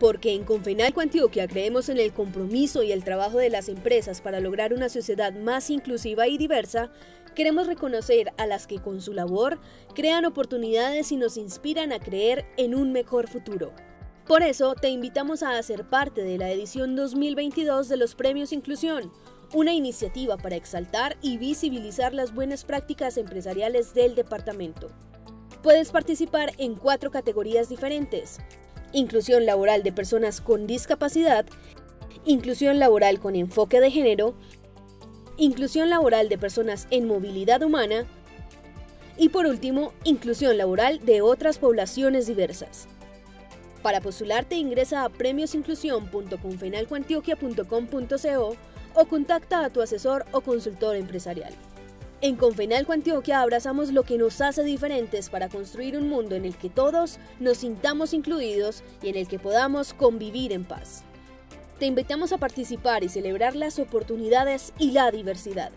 Porque en Confenalco Antioquia creemos en el compromiso y el trabajo de las empresas para lograr una sociedad más inclusiva y diversa, queremos reconocer a las que con su labor crean oportunidades y nos inspiran a creer en un mejor futuro. Por eso te invitamos a hacer parte de la edición 2022 de los Premios Inclusión, una iniciativa para exaltar y visibilizar las buenas prácticas empresariales del departamento. Puedes participar en cuatro categorías diferentes. Inclusión laboral de personas con discapacidad, inclusión laboral con enfoque de género, inclusión laboral de personas en movilidad humana y por último, inclusión laboral de otras poblaciones diversas. Para postularte ingresa a premiosinclusión.confenalcoantioquia.com.co o contacta a tu asesor o consultor empresarial. En Confenalco Antioquia abrazamos lo que nos hace diferentes para construir un mundo en el que todos nos sintamos incluidos y en el que podamos convivir en paz. Te invitamos a participar y celebrar las oportunidades y la diversidad.